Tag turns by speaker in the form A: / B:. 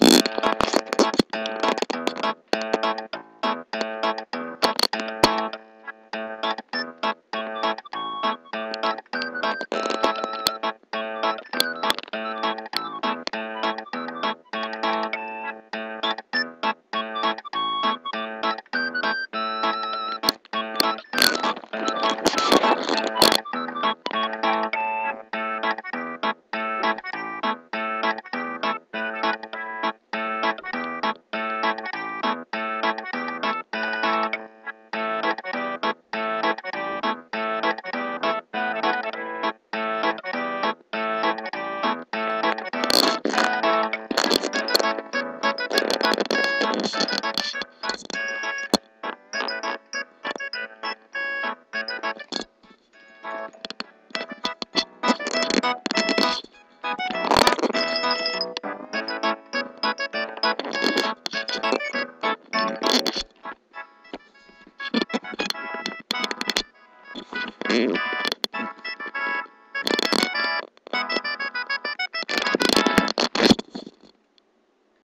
A: Bye. Mm.